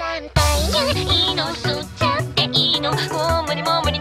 単体いいの吸っちゃっていいの。もう無理も無理。